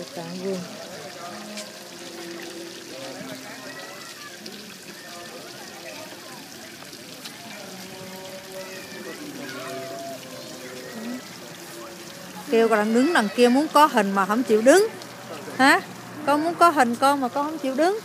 với cá Vương kêu con đứng đằng kia muốn có hình mà không chịu đứng. Hả? Con muốn có hình con mà con không chịu đứng.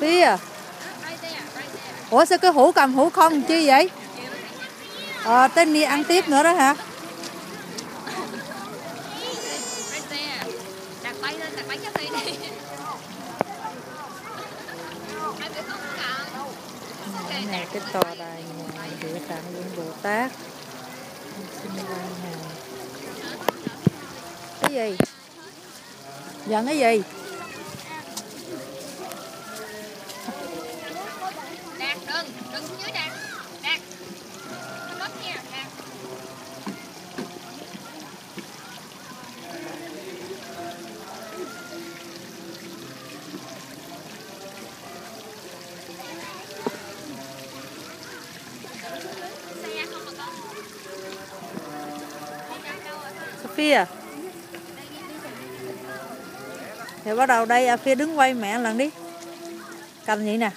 There. À? ủa sao cái hũ cầm hũ không chi vậy ờ tên đi ăn tiếp nữa đó hả lên, đặt đi. Cái này cái tòa đài nhà địa tạng vương bồ tát cái gì giận cái gì Đạt, đừng, đừng xuống dưới Đạt. Sophia thì bắt đầu đây à, phía đứng quay mẹ lần đi. Cầm vậy nè.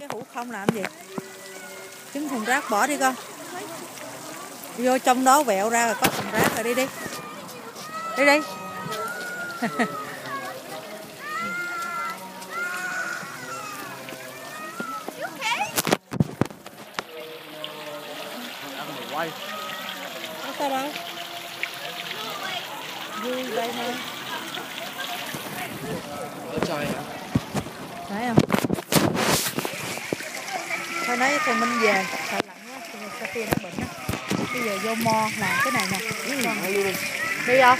Cái hũ không làm gì. Trứng thùng rác bỏ đi con. Vô trong đó vẹo ra rồi có thùng rác rồi đi đi. Đi đi. quay có sao đâu. Vui vậy thôi. Ở trời hả thấy không? Thôi nói con minh về. Thợ lạnh quá Sophia nó bệnh á. Bây giờ vô mo làm cái này nè. Con Mẹ luôn đi. Không?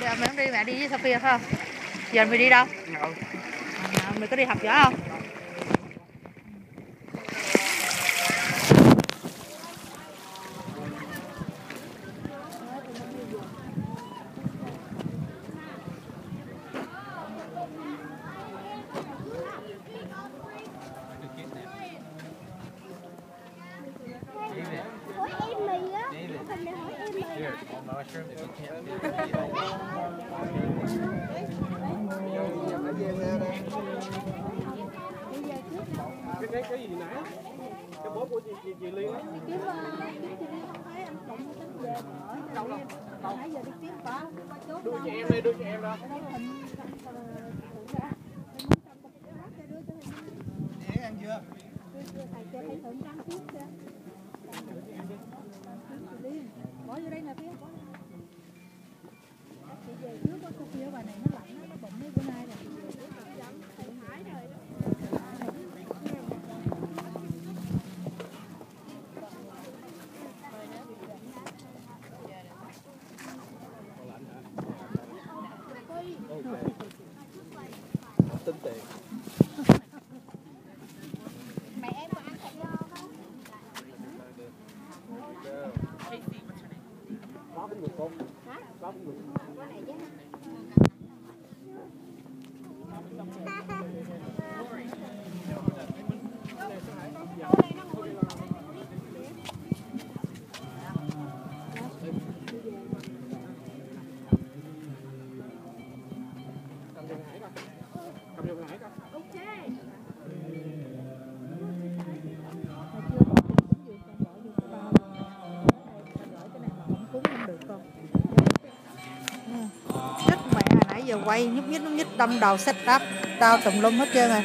Đi, mẹ không đi mẹ đi với Sophia phải không? Giờ mày đi đâu? Ngậu. à, mày có đi học võ không hỏi em mì á hình này hỏi em mì Here, on mushroom if you can't do it. cái cái cái gì nãy? Cái bóp của chị chị, chị liên á. Kiếm kiếm chị đi không thấy anh cộng tính về ở đâu nãy giờ đi kiếm chốt đưa cho em đây đưa cho em đó. Ra em muốn cầm cục rác cho đưa cho hình để ăn chưa đưa cho thầy cho thầy thử trắng trước cho chị liên bỏ vô đây nè phía bỏ vô. chị về trước có cục kia bà này nó lạnh nó bệnh mấy bữa nay rồi chị về trước thầy hái rồi tính tiền mẹ em có ăn thịt heo không có con giờ quay, nhúc nhích nhúc nhích, đâm đầu sách đáp tao tùm lum hết trơn rồi.